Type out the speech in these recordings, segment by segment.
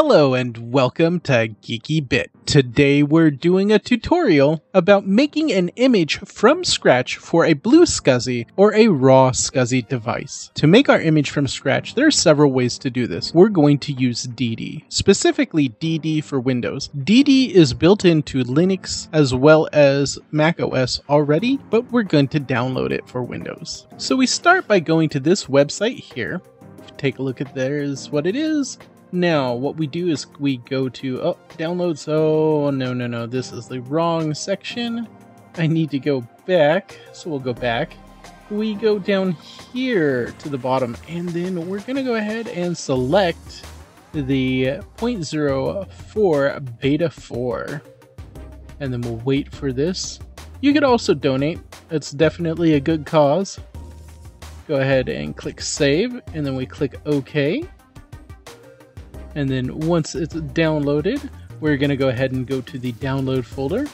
Hello and welcome to Geeky Bit. Today we're doing a tutorial about making an image from scratch for a BlueSCSI or a RaSCSI device. To make our image from scratch, there are several ways to do this. We're going to use DD, specifically DD for Windows. DD is built into Linux as well as Mac OS already, but we're going to download it for Windows. So we start by going to this website here. Take a look at there's what it is now, what we do is we go to, oh, downloads. Oh, no, no, no. This is the wrong section. I need to go back. So we'll go back. We go down here to the bottom, and then we're going to go ahead and select the 0.04 beta 4. And then we'll wait for this. You could also donate. It's definitely a good cause. Go ahead and click save, and then we click OK and then once it's downloaded, we're going to go ahead and go to the download folder,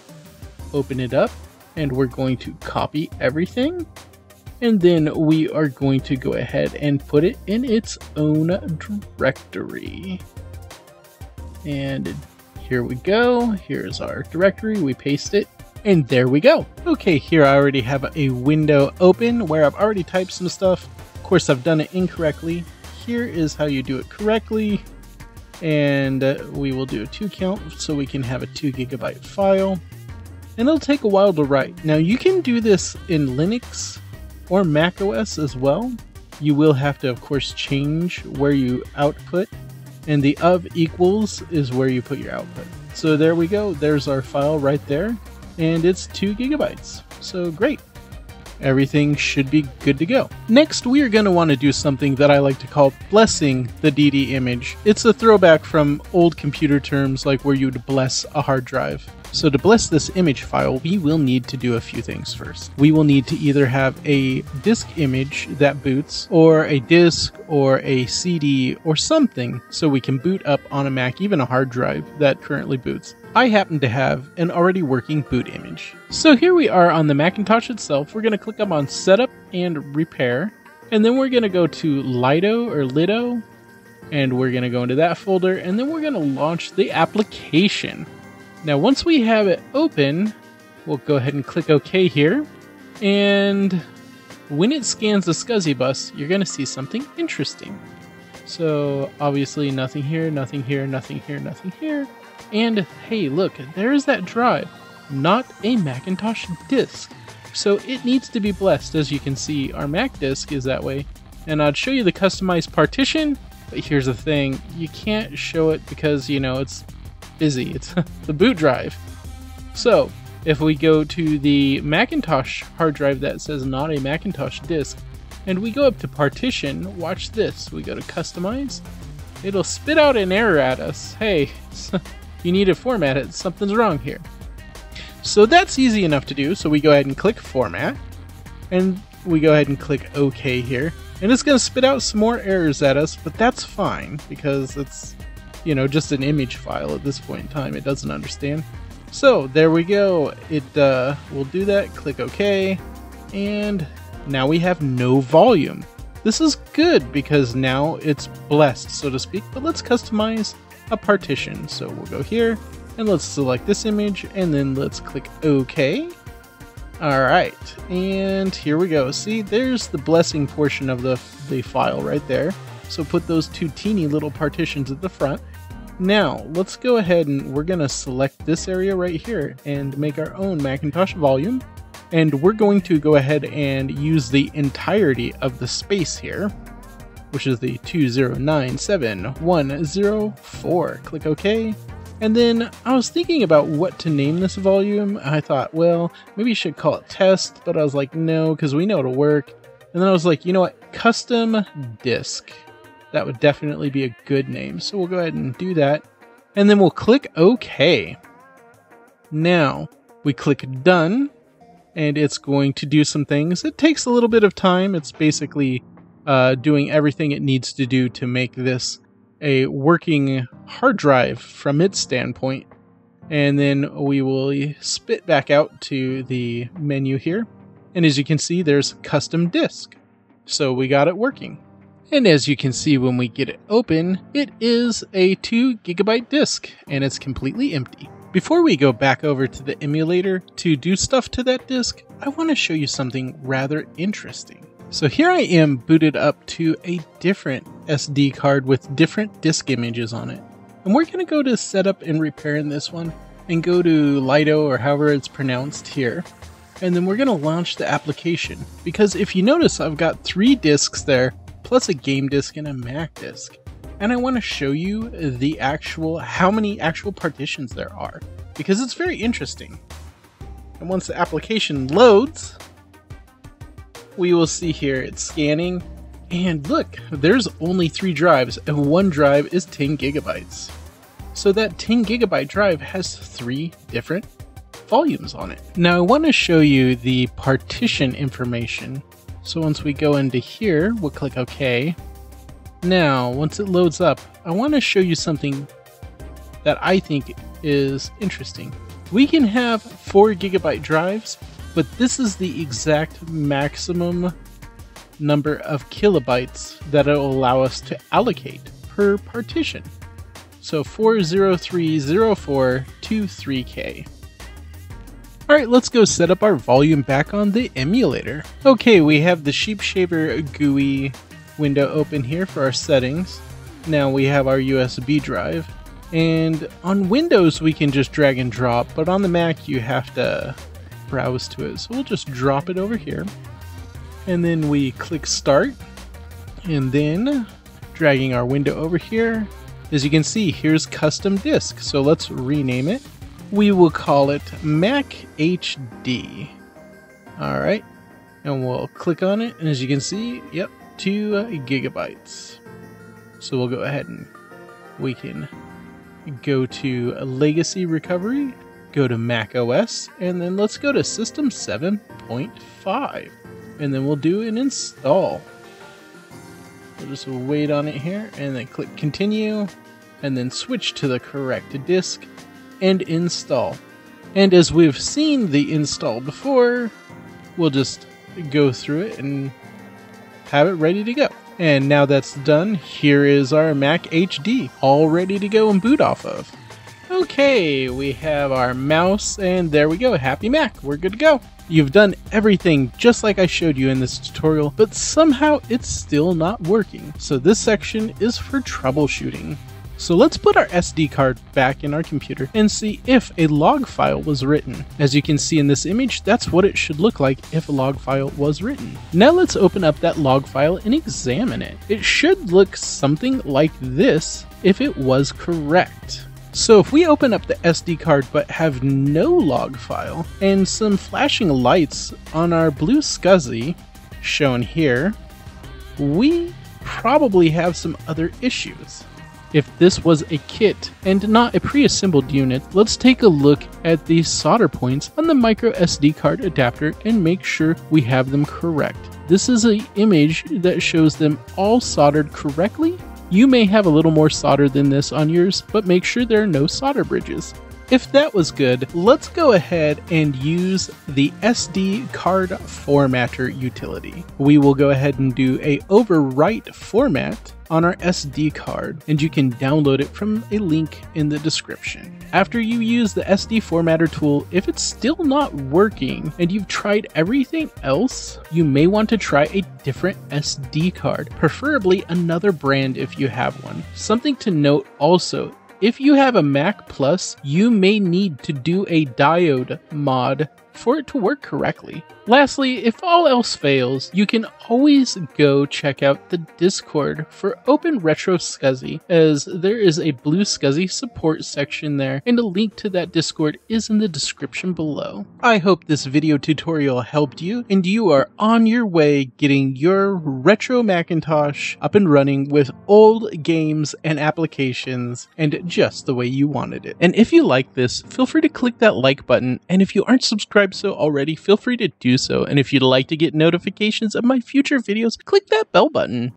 open it up, and we're going to copy everything. And then we are going to go ahead and put it in its own directory. And here we go. Here's our directory. We paste it. And there we go. Okay, here I already have a window open where I've already typed some stuff. Of course, I've done it incorrectly. Here is how you do it correctly and we will do a 2 count so we can have a 2 gigabyte file. And it'll take a while to write. Now you can do this in Linux or Mac OS as well. You will have to of course change where you output and the of equals is where you put your output. So there we go, there's our file right there and it's 2 gigabytes. So great everything should be good to go. Next, we are going to want to do something that I like to call blessing the DD image. It's a throwback from old computer terms like where you'd bless a hard drive. So to bless this image file, we will need to do a few things first. We will need to either have a disk image that boots, or a disk, or a CD, or something so we can boot up on a Mac, even a hard drive that currently boots. I happen to have an already working boot image. So here we are on the Macintosh itself. We're going to click up on Setup and Repair, and then we're going to go to Lido or Lido, and we're going to go into that folder, and then we're going to launch the application. Now, once we have it open, we'll go ahead and click OK here. And when it scans the SCSI bus, you're going to see something interesting. So, obviously, nothing here, nothing here, nothing here, nothing here. And hey, look, there's that drive, not a Macintosh disk. So it needs to be blessed. As you can see, our Mac disk is that way. And I'd show you the customized partition, but here's the thing you can't show it because, you know, it's busy. It's the boot drive. So, if we go to the Macintosh hard drive that says not a Macintosh disk, and we go up to partition, watch this. We go to customize. It'll spit out an error at us. Hey, you need to format it. Something's wrong here. So that's easy enough to do. So we go ahead and click format, and we go ahead and click OK here. And it's going to spit out some more errors at us, but that's fine because it's you know, just an image file at this point in time. It doesn't understand. So there we go. It uh, will do that. Click OK. And now we have no volume. This is good because now it's blessed, so to speak, but let's customize a partition. So we'll go here and let's select this image and then let's click OK. Alright, and here we go. See, there's the blessing portion of the, the file right there. So put those two teeny little partitions at the front. Now, let's go ahead and we're to select this area right here and make our own Macintosh volume. And we're going to go ahead and use the entirety of the space here, which is the 2097104. Click OK. And then I was thinking about what to name this volume. I thought, well, maybe you should call it test, but I was like, no, because we know it'll work. And then I was like, you know what? Custom disk. That would definitely be a good name. So we'll go ahead and do that. And then we'll click OK. Now we click Done, and it's going to do some things. It takes a little bit of time. It's basically uh, doing everything it needs to do to make this a working hard drive from its standpoint. And then we will spit back out to the menu here. And as you can see, there's custom disk. So we got it working. And as you can see when we get it open, it is a 2 gigabyte disk and it's completely empty. Before we go back over to the emulator to do stuff to that disk, I want to show you something rather interesting. So here I am booted up to a different SD card with different disk images on it. And we're going to go to setup and repair in this one and go to Lido or however it's pronounced here. And then we're going to launch the application. Because if you notice, I've got three disks there, plus a game disk and a Mac disk. And I want to show you the actual, how many actual partitions there are. Because it's very interesting. And once the application loads, we will see here it's scanning. And look, there's only three drives, and one drive is 10 gigabytes. So that 10 gigabyte drive has three different volumes on it. Now I want to show you the partition information. So once we go into here, we'll click OK. Now, once it loads up, I want to show you something that I think is interesting. We can have 4 gigabyte drives, but this is the exact maximum number of kilobytes that it will allow us to allocate per partition. So 4030423K. Alright, let's go set up our volume back on the emulator. Okay, we have the Sheepshaver GUI window open here for our settings. Now we have our USB drive. And on Windows we can just drag and drop, but on the Mac you have to browse to it. So we'll just drop it over here. And then we click start. And then dragging our window over here. As you can see, here's custom disk. So let's rename it we will call it Mac HD. All right, and we'll click on it, and as you can see, yep, two uh, gigabytes. So we'll go ahead and we can go to Legacy Recovery, go to Mac OS, and then let's go to System 7.5, and then we'll do an install. We'll just wait on it here, and then click Continue, and then switch to the correct disk, and install. And as we've seen the install before, we'll just go through it and have it ready to go. And now that's done, here is our Mac HD, all ready to go and boot off of. Okay, we have our mouse, and there we go, happy Mac, we're good to go. You've done everything just like I showed you in this tutorial, but somehow it's still not working. So this section is for troubleshooting. So let's put our SD card back in our computer and see if a log file was written. As you can see in this image, that's what it should look like if a log file was written. Now let's open up that log file and examine it. It should look something like this if it was correct. So if we open up the SD card but have no log file and some flashing lights on our BlueSCSI shown here, we probably have some other issues. If this was a kit and not a pre-assembled unit, let's take a look at the solder points on the micro SD card adapter and make sure we have them correct. This is an image that shows them all soldered correctly. You may have a little more solder than this on yours, but make sure there are no solder bridges. If that was good, let's go ahead and use the SD card formatter utility. We will go ahead and do a overwrite format on our SD card, and you can download it from a link in the description. After you use the SD formatter tool, if it's still not working and you've tried everything else, you may want to try a different SD card, preferably another brand if you have one. Something to note also if you have a Mac Plus, you may need to do a diode mod for it to work correctly. Lastly, if all else fails, you can always go check out the Discord for Open Retro SCSI, as there is a BlueSCSI support section there, and a link to that Discord is in the description below. I hope this video tutorial helped you, and you are on your way getting your retro Macintosh up and running with old games and applications, and just the way you wanted it. And if you like this, feel free to click that like button, and if you aren't subscribed so already, feel free to do so. And if you'd like to get notifications of my future videos, click that bell button.